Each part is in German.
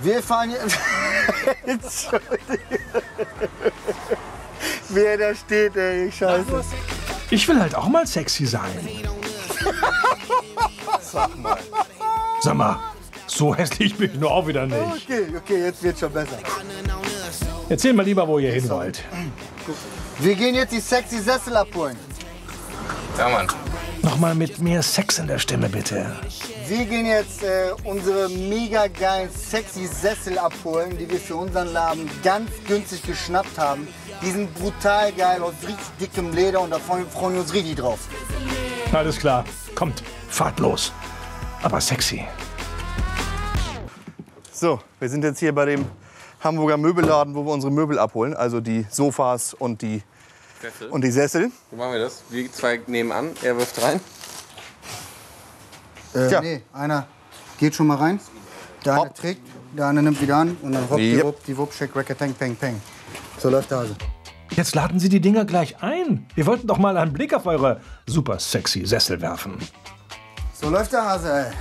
Wir fahren jetzt. Entschuldigung. Wer da steht, ey, scheiße. Ich will halt auch mal sexy sein. Sag mal. Sag mal, so hässlich bin ich nur auch wieder nicht. Okay, okay, jetzt wird schon besser. Erzähl mal lieber, wo ihr hin wollt. Wir gehen jetzt die sexy Sessel abholen. Ja, Mann. Nochmal mit mehr Sex in der Stimme, bitte. Wir gehen jetzt äh, unsere mega geilen sexy Sessel abholen, die wir für unseren Laden ganz günstig geschnappt haben. Die sind brutal geil, aus richtig dickem Leder und da freuen freuen wir uns richtig drauf. Alles klar. Kommt, fahrt los. Aber sexy. So, wir sind jetzt hier bei dem Hamburger Möbelladen, wo wir unsere Möbel abholen. Also die Sofas und die, Sessel. und die Sessel. Wie machen wir das? Wir zwei nehmen an, er wirft rein. Äh, Tja. Nee, einer geht schon mal rein, der eine Hopp. trägt, der andere nimmt wieder an und dann hoppt die. Wupp, die Wupp, shake, racket, peng, peng, peng. So läuft der Hase. Jetzt laden Sie die Dinger gleich ein. Wir wollten doch mal einen Blick auf eure super sexy Sessel werfen. So läuft der Hase, ey.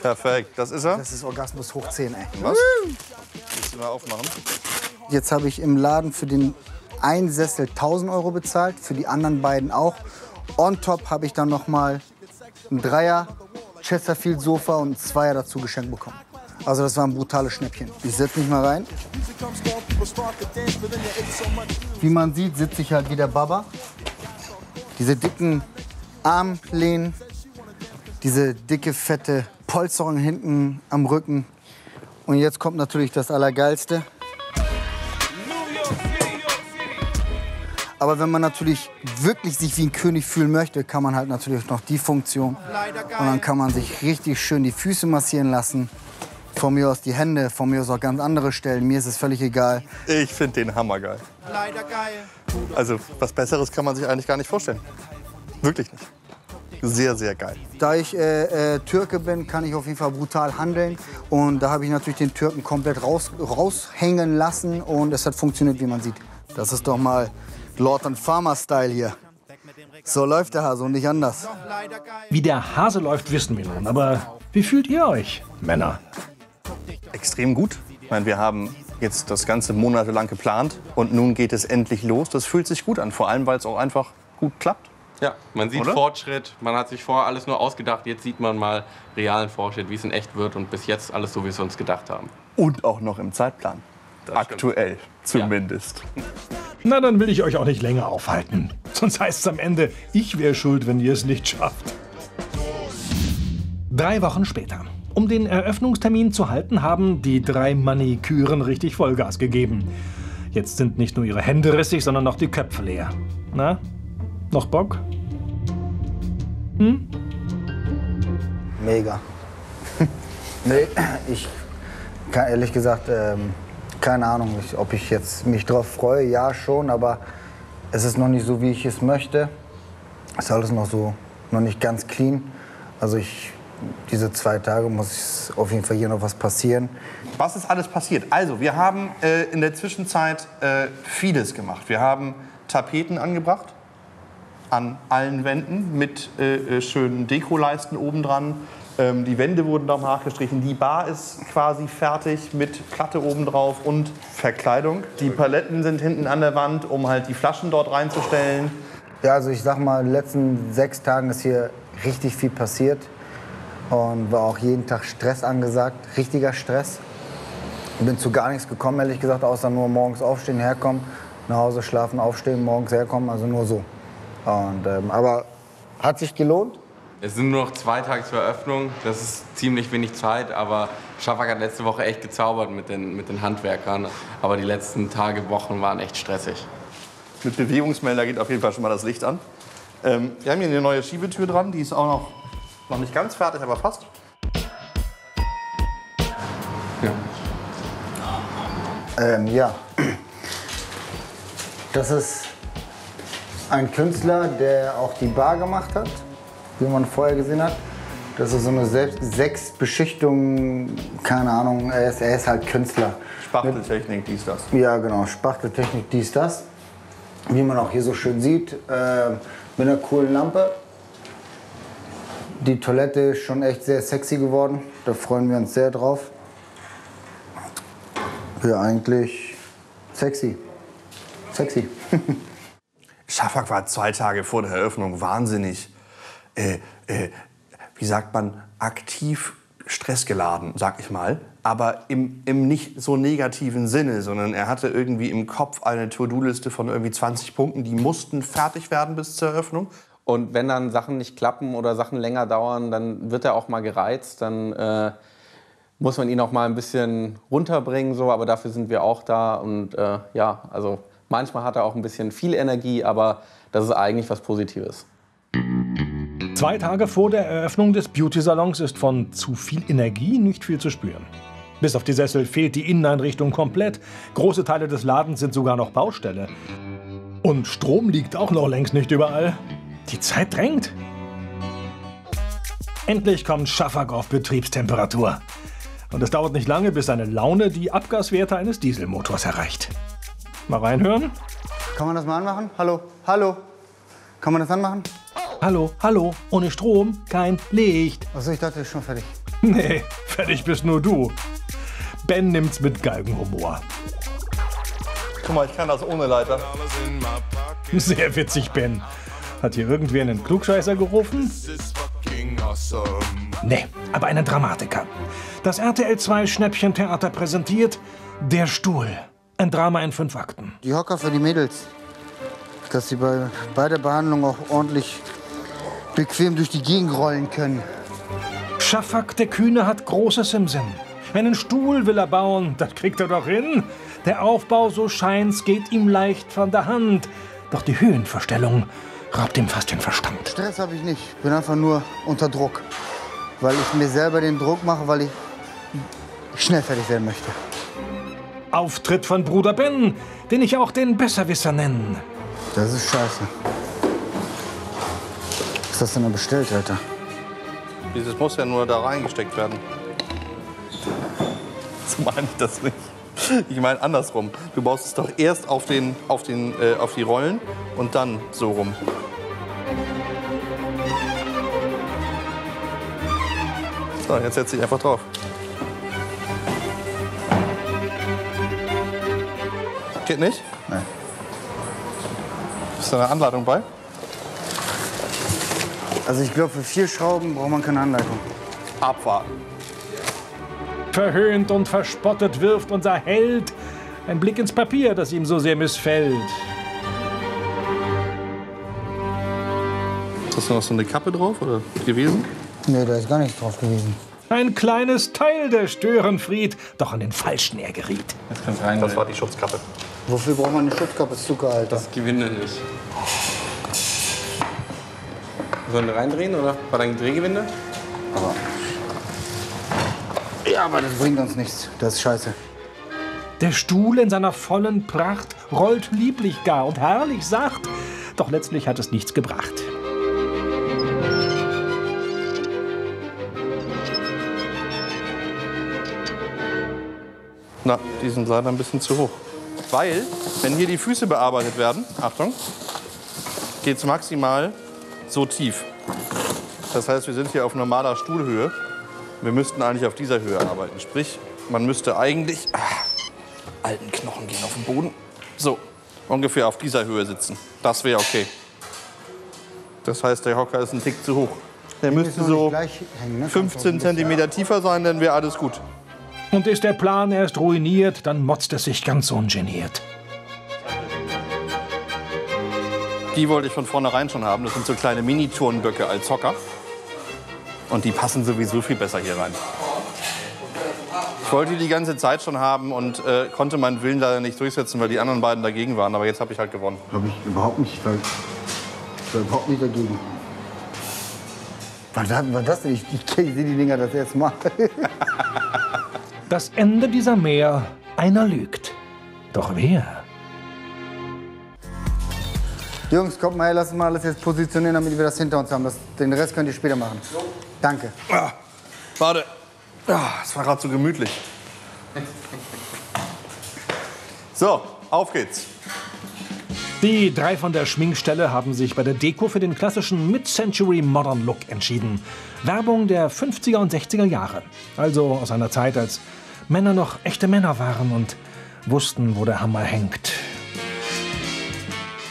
Perfekt, das ist er. Das ist Orgasmus hoch 10, ey. Was? Du mal aufmachen? Jetzt habe ich im Laden für den einen Sessel 1000 Euro bezahlt, für die anderen beiden auch. On top habe ich dann noch mal ein Dreier Chesterfield Sofa und ein Zweier dazu geschenkt bekommen. Also das war ein brutales Schnäppchen. Ich setze mich mal rein. Wie man sieht, sitze ich halt wie der Baba. Diese dicken Armlehnen, diese dicke, fette Polsterung hinten am Rücken. Und jetzt kommt natürlich das Allergeilste. Aber wenn man natürlich wirklich sich wie ein König fühlen möchte, kann man halt natürlich noch die Funktion. Und dann kann man sich richtig schön die Füße massieren lassen. Von mir aus die Hände, von mir aus auch ganz andere Stellen. Mir ist es völlig egal. Ich finde den hammergeil. Also was Besseres kann man sich eigentlich gar nicht vorstellen. Wirklich nicht. Sehr, sehr geil. Da ich äh, äh, Türke bin, kann ich auf jeden Fall brutal handeln. Und da habe ich natürlich den Türken komplett raus, raushängen lassen. Und es hat funktioniert, wie man sieht. Das ist doch mal Lord and Farmer Style hier. So läuft der Hase und nicht anders. Wie der Hase läuft, wissen wir nun. Aber wie fühlt ihr euch, Männer? Extrem gut. Ich meine, wir haben jetzt das Ganze monatelang geplant und nun geht es endlich los. Das fühlt sich gut an, vor allem weil es auch einfach gut klappt. Ja, man sieht Oder? Fortschritt. Man hat sich vorher alles nur ausgedacht. Jetzt sieht man mal realen Fortschritt, wie es in echt wird. Und bis jetzt alles so, wie wir es uns gedacht haben. Und auch noch im Zeitplan. stimmt. Aktuell zumindest. Na, dann will ich euch auch nicht länger aufhalten. Sonst heißt es am Ende, ich wäre schuld, wenn ihr es nicht schafft. Drei Wochen später. Um den Eröffnungstermin zu halten, haben die drei Maniküren richtig Vollgas gegeben. Jetzt sind nicht nur ihre Hände rissig, sondern noch die Köpfe leer. Na, noch Bock? Mega. nee, ich kann ehrlich gesagt, ähm, keine Ahnung, ob ich jetzt mich drauf freue. Ja, schon, aber es ist noch nicht so, wie ich es möchte. Es ist alles noch so, noch nicht ganz clean. Also ich, diese zwei Tage muss auf jeden Fall hier noch was passieren. Was ist alles passiert? Also, wir haben äh, in der Zwischenzeit äh, vieles gemacht. Wir haben Tapeten angebracht an allen Wänden mit äh, äh, schönen Dekoleisten obendran. Ähm, die Wände wurden noch nachgestrichen. Die Bar ist quasi fertig mit Platte obendrauf und Verkleidung. Die Paletten sind hinten an der Wand, um halt die Flaschen dort reinzustellen. Ja, also ich sag mal, in den letzten sechs Tagen ist hier richtig viel passiert. Und war auch jeden Tag Stress angesagt, richtiger Stress. Bin zu gar nichts gekommen, ehrlich gesagt, außer nur morgens aufstehen, herkommen, nach Hause schlafen, aufstehen, morgens herkommen, also nur so. Und, ähm, aber hat sich gelohnt. Es sind nur noch zwei Tage zur Eröffnung. Das ist ziemlich wenig Zeit, aber Schafak hat letzte Woche echt gezaubert mit den, mit den Handwerkern. Aber die letzten Tage, Wochen waren echt stressig. Mit Bewegungsmelder geht auf jeden Fall schon mal das Licht an. Ähm, wir haben hier eine neue Schiebetür dran, die ist auch noch, noch nicht ganz fertig, aber fast. Ja. Ähm, ja. Das ist ein Künstler, der auch die Bar gemacht hat, wie man vorher gesehen hat. Das ist so eine Selbst Sechsbeschichtung, keine Ahnung, er ist, er ist halt Künstler. Spachteltechnik, dies, das. Ja, genau, Spachteltechnik, dies, das. Wie man auch hier so schön sieht, äh, mit einer coolen Lampe. Die Toilette ist schon echt sehr sexy geworden, da freuen wir uns sehr drauf. Ja, eigentlich sexy. Sexy. Schafak war zwei Tage vor der Eröffnung wahnsinnig, äh, äh, wie sagt man, aktiv stressgeladen, sag ich mal. Aber im, im nicht so negativen Sinne, sondern er hatte irgendwie im Kopf eine To-Do-Liste von irgendwie 20 Punkten, die mussten fertig werden bis zur Eröffnung. Und wenn dann Sachen nicht klappen oder Sachen länger dauern, dann wird er auch mal gereizt. Dann äh, muss man ihn auch mal ein bisschen runterbringen. So. Aber dafür sind wir auch da. Und äh, ja, also manchmal hat er auch ein bisschen viel Energie, aber das ist eigentlich was Positives. Zwei Tage vor der Eröffnung des Beauty-Salons ist von zu viel Energie nicht viel zu spüren. Bis auf die Sessel fehlt die Inneneinrichtung komplett. Große Teile des Ladens sind sogar noch Baustelle. Und Strom liegt auch noch längst nicht überall. Die Zeit drängt. Endlich kommt Schafak auf Betriebstemperatur. Und es dauert nicht lange, bis seine Laune die Abgaswerte eines Dieselmotors erreicht. Mal reinhören? Kann man das mal anmachen? Hallo? Hallo? Kann man das anmachen? Hallo, hallo, ohne Strom kein Licht. Achso, ich dachte, ist schon fertig. Nee, fertig bist nur du. Ben nimmt's mit Galgenhumor. Guck mal, ich kann das ohne Leiter. Sehr witzig, Ben. Hat hier irgendwer einen Klugscheißer gerufen? Nee, aber einen Dramatiker. Das RTL 2 Schnäppchentheater präsentiert Der Stuhl. Ein Drama in fünf Akten. Die Hocker für die Mädels. Dass sie bei, bei der Behandlung auch ordentlich bequem durch die Gegend rollen können. Schafak der Kühne hat Großes im Sinn. Einen Stuhl will er bauen, das kriegt er doch hin. Der Aufbau, so scheint's, geht ihm leicht von der Hand. Doch die Höhenverstellung raubt ihm fast den Verstand. Stress habe ich nicht. Bin einfach nur unter Druck. Weil ich mir selber den Druck mache, weil ich schnell fertig werden möchte. Auftritt von Bruder Ben, den ich auch den Besserwisser nenne. Das ist scheiße. Was hast du denn da bestellt, Alter? Dieses muss ja nur da reingesteckt werden. So meine ich das nicht. Ich meine andersrum. Du baust es doch erst auf, den, auf, den, äh, auf die Rollen und dann so rum. So, jetzt setze ich einfach drauf. Geht nicht? Nein. Ist da eine Anleitung bei? Also ich glaube, für vier Schrauben braucht man keine Anleitung. Abwarten. Verhöhnt und verspottet wirft unser Held ein Blick ins Papier, das ihm so sehr missfällt. Hast du noch so eine Kappe drauf oder gewesen? Nee, da ist gar nichts drauf gewesen. Ein kleines Teil der Störenfried, doch an den Falschen er geriet. Jetzt kannst rein. Das war die Schutzkappe. Wofür braucht man eine Schutzkappe, Zucker, Alter? das Gewinde nicht. Sollen wir reindrehen oder war dein Drehgewinde? Ja, aber das bringt uns nichts. Das ist scheiße. Der Stuhl in seiner vollen Pracht rollt lieblich gar und herrlich sacht, doch letztlich hat es nichts gebracht. Na, die sind leider ein bisschen zu hoch. Weil, wenn hier die Füße bearbeitet werden, Achtung, geht es maximal so tief. Das heißt, wir sind hier auf normaler Stuhlhöhe. Wir müssten eigentlich auf dieser Höhe arbeiten. Sprich, man müsste eigentlich. Ah, alten Knochen gehen auf den Boden. So, ungefähr auf dieser Höhe sitzen. Das wäre okay. Das heißt, der Hocker ist ein Tick zu hoch. Der müsste so gleich hängen, ne? 15 cm tiefer sein, dann wäre alles gut. Und ist der Plan erst ruiniert, dann motzt es sich ganz ungeniert. Die wollte ich von vornherein schon haben. Das sind so kleine Mini-Turnböcke als Hocker. Und die passen sowieso viel besser hier rein. Ich wollte die die ganze Zeit schon haben und äh, konnte meinen Willen leider nicht durchsetzen, weil die anderen beiden dagegen waren. Aber jetzt habe ich halt gewonnen. Glaube ich überhaupt nicht. weil- Ich war überhaupt nicht dagegen. Was war das denn? Ich, ich, ich sehe die Dinger das erste Mal. Das Ende dieser Meer, einer lügt. Doch wer? Jungs, kommt mal her, lass uns mal alles jetzt positionieren, damit wir das hinter uns haben. Das, den Rest könnt ihr später machen. Danke. Ah, warte. Ah, es war gerade so gemütlich. So, auf geht's. Die drei von der Schminkstelle haben sich bei der Deko für den klassischen Mid-Century Modern Look entschieden. Werbung der 50er und 60er Jahre. Also aus einer Zeit, als Männer noch echte Männer waren und wussten, wo der Hammer hängt.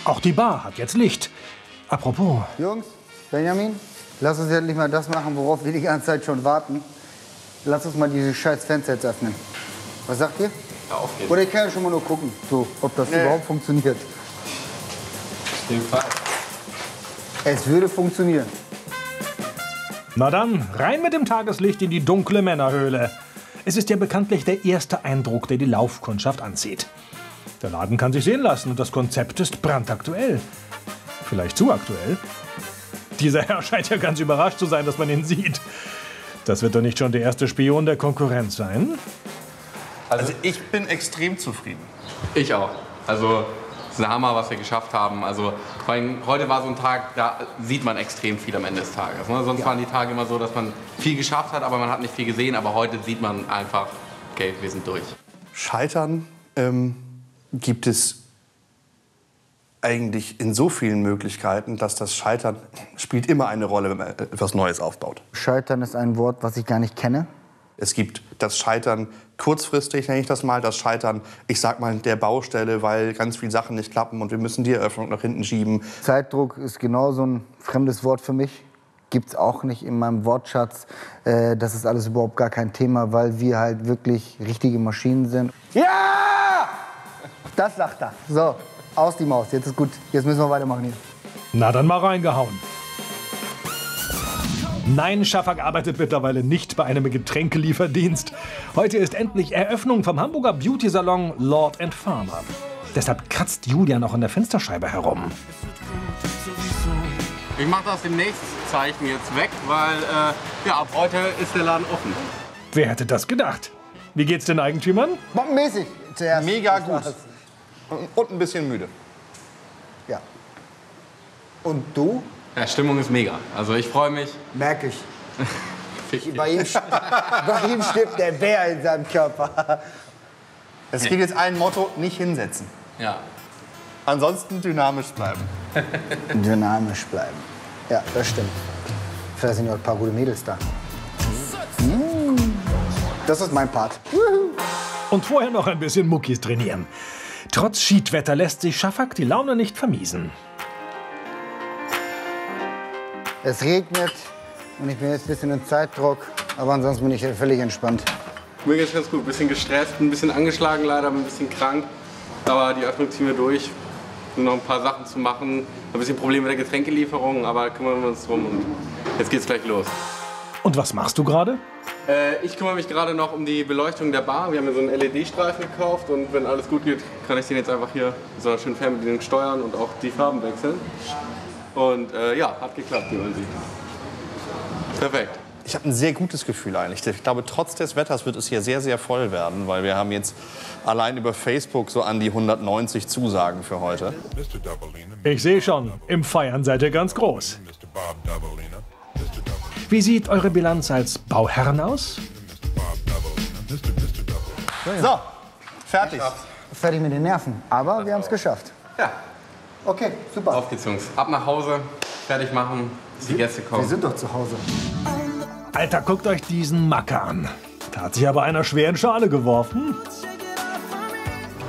Auch die Bar hat jetzt Licht. Apropos, Jungs, Benjamin, lass uns endlich mal das machen, worauf wir die ganze Zeit schon warten. Lass uns mal diese scheiß Fenster jetzt öffnen. Was sagt ihr? Ja, auf jeden Oder ich kann ja schon mal nur gucken, so, ob das überhaupt funktioniert. Fall. Es würde funktionieren. na dann, rein mit dem Tageslicht in die dunkle Männerhöhle. Es ist ja bekanntlich der erste Eindruck, der die Laufkundschaft anzieht. Der Laden kann sich sehen lassen und das Konzept ist brandaktuell. Vielleicht zu aktuell. Dieser Herr scheint ja ganz überrascht zu sein, dass man ihn sieht. Das wird doch nicht schon der erste Spion der Konkurrenz sein? Also ich bin extrem zufrieden. Ich auch. Also, es ist ein Hammer, was wir geschafft haben. Also, vor allem, heute war so ein Tag, da sieht man extrem viel am Ende des Tages. Ne? Sonst waren die Tage immer so, dass man viel geschafft hat, aber man hat nicht viel gesehen. Aber heute sieht man einfach, okay, wir sind durch. Scheitern ähm, gibt es eigentlich in so vielen Möglichkeiten, dass das Scheitern spielt immer eine Rolle, wenn man etwas Neues aufbaut. Scheitern ist ein Wort, was ich gar nicht kenne. Es gibt das Scheitern kurzfristig, nenne ich das mal, das Scheitern, ich sag mal, der Baustelle, weil ganz viele Sachen nicht klappen und wir müssen die Eröffnung nach hinten schieben. Zeitdruck ist genauso ein fremdes Wort für mich. Gibt es auch nicht in meinem Wortschatz. Äh, das ist alles überhaupt gar kein Thema, weil wir halt wirklich richtige Maschinen sind. Ja! Das sagt er. So, aus die Maus. Jetzt ist gut. Jetzt müssen wir weitermachen hier. Na dann mal reingehauen. Nein, Schafak arbeitet mittlerweile nicht bei einem Getränkelieferdienst. Heute ist endlich Eröffnung vom Hamburger Beauty-Salon Lord and Farmer. Deshalb kratzt Julia noch an der Fensterscheibe herum. Ich mache das demnächst Zeichen jetzt weg, weil äh, ja, ab heute ist der Laden offen. Wer hätte das gedacht? Wie geht's den Eigentümern? Bombenmäßig zuerst. Mega gut. Und ein bisschen müde. Ja. Und du? Ja, Stimmung ist mega. Also ich freue mich. Merke ich. Bei ihm, bei ihm stirbt der Bär in seinem Körper. Es gibt jetzt ein Motto, nicht hinsetzen. Ja. Ansonsten dynamisch bleiben. Dynamisch bleiben. Ja, das stimmt. Vielleicht sind ja auch ein paar gute Mädels da. Mm. Das ist mein Part. Und vorher noch ein bisschen Muckis trainieren. Trotz Schiedwetter lässt sich Schafak die Laune nicht vermiesen. Es regnet und ich bin jetzt ein bisschen in Zeitdruck, aber ansonsten bin ich völlig entspannt. Mir geht's ganz gut. Bisschen gestresst, ein bisschen angeschlagen leider, ein bisschen krank. Aber die Öffnung ziehen wir durch. Nur noch ein paar Sachen zu machen. Ein bisschen Probleme mit der Getränkelieferung, aber kümmern wir uns drum und jetzt geht's gleich los. Und was machst du gerade? Äh, ich kümmere mich gerade noch um die Beleuchtung der Bar. Wir haben hier so einen LED-Streifen gekauft und wenn alles gut geht, kann ich den jetzt einfach hier mit so einer schönen Fernbedienung steuern und auch die Farben wechseln. Und äh, ja, hat geklappt, wie man sieht. Perfekt. Ich habe ein sehr gutes Gefühl eigentlich. Ich glaube, trotz des Wetters wird es hier sehr, sehr voll werden, weil wir haben jetzt allein über Facebook so an die 190 Zusagen für heute. Ich sehe schon, im Feiern seid ihr ganz groß. Mr. Bob Wie sieht eure Bilanz als Bauherren aus? So, fertig. Fertig mit den Nerven, aber wir haben es geschafft. Ja, Okay, super. auf geht's, Jungs. Ab nach Hause, fertig machen, bis die Gäste Wir kommen. sind doch zu Hause. Alter, guckt euch diesen Macker an. Da hat sich aber einer schwer in Schale geworfen.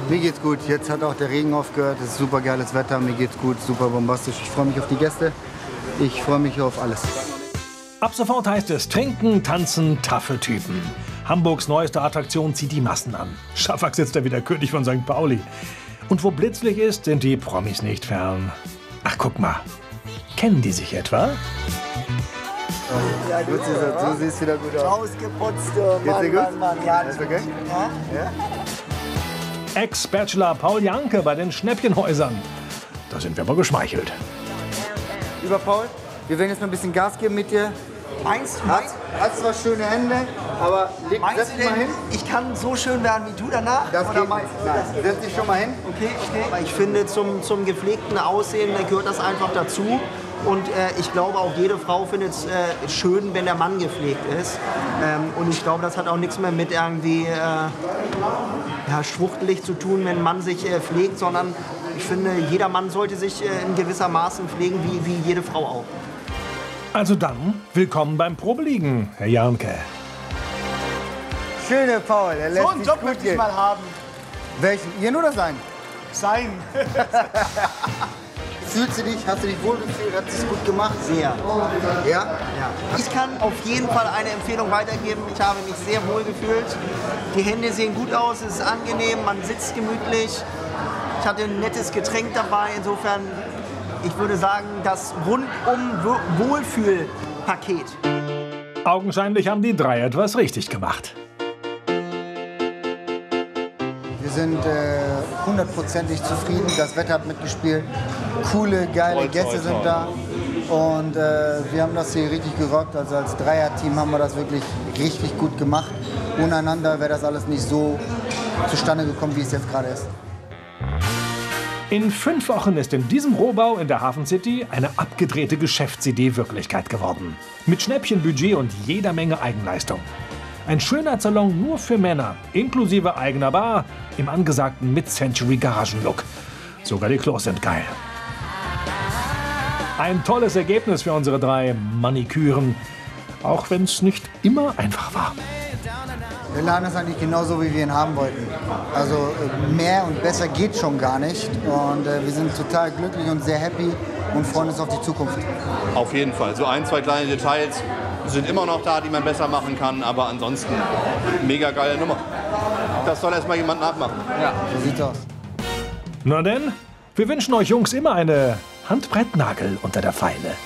Mir geht's gut. Jetzt hat auch der Regen aufgehört. Es ist super geiles Wetter. Mir geht's gut, super bombastisch. Ich freue mich auf die Gäste. Ich freue mich auf alles. Ab sofort heißt es trinken, tanzen, taffe Typen. Hamburgs neueste Attraktion zieht die Massen an. Schafak sitzt da wie der König von St. Pauli. Und wo Blitzlicht ist, sind die Promis nicht fern. Ach, guck mal. Kennen die sich etwa? Ja, gut, du siehst wieder gut aus. Ausgeputzt, Geht's dir gut? Mann, Mann, ja, Ist okay? Ex-Bachelor Paul Janke bei den Schnäppchenhäusern. Da sind wir aber geschmeichelt. Lieber Paul, wir werden jetzt mal ein bisschen Gas geben mit dir. Meinst, Hast, meinst, hast zwar schöne Hände, aber leg, setz du dich mal hin. ich kann so schön werden wie du danach? Das Oder geht meinst du Nein, das? setz dich schon mal hin. Okay, okay. Aber ich finde, zum, zum gepflegten Aussehen gehört das einfach dazu. Und äh, ich glaube, auch jede Frau findet es äh, schön, wenn der Mann gepflegt ist. Ähm, und ich glaube, das hat auch nichts mehr mit irgendwie äh, ja, schwuchtelig zu tun, wenn ein Mann sich äh, pflegt, sondern ich finde, jeder Mann sollte sich äh, in gewisser Maßen pflegen, wie, wie jede Frau auch. Also dann, willkommen beim Probeliegen, Herr Janke. Schöne Paul, er lässt So einen Job gut möchte ich gehen. mal haben. Welchen? Ihren oder seinen? Sein. Fühlst du dich, hast du dich wohlgefühlt, hat es gut gemacht? Sehr. Ja? Ja. Ich kann auf jeden Fall eine Empfehlung weitergeben. Ich habe mich sehr wohl gefühlt. Die Hände sehen gut aus, es ist angenehm, man sitzt gemütlich. Ich hatte ein nettes Getränk dabei. Insofern, ich würde sagen, das rundum Wo- Wohlfühlpaket. Augenscheinlich haben die drei etwas richtig gemacht. Wir sind äh, hundertprozentig zufrieden. Das Wetter hat mitgespielt. Coole, geile Toll, Gäste toll, sind toll. da. Und äh, wir haben das hier richtig gerockt. Also als Dreierteam haben wir das wirklich richtig gut gemacht. Ohne einander wäre das alles nicht so zustande gekommen, wie es jetzt gerade ist. In fünf Wochen ist in diesem Rohbau in der Hafen City eine abgedrehte Geschäftsidee Wirklichkeit geworden. Mit Schnäppchenbudget und jeder Menge Eigenleistung. Ein schöner Salon nur für Männer, inklusive eigener Bar, im angesagten Mid-Century-Garagen-Look. Sogar die Klos sind geil. Ein tolles Ergebnis für unsere drei Maniküren, auch wenn es nicht immer einfach war. Der Laden ist eigentlich genauso, wie wir ihn haben wollten. Also äh, mehr und besser geht schon gar nicht. Und äh, wir sind total glücklich und sehr happy und freuen uns auf die Zukunft. Auf jeden Fall. So ein, zwei kleine Details sind immer noch da, die man besser machen kann, aber ansonsten mega geile Nummer. Das soll erstmal jemand nachmachen. So sieht's aus. Na denn, wir wünschen euch Jungs immer eine Handbrettnagel unter der Pfeile.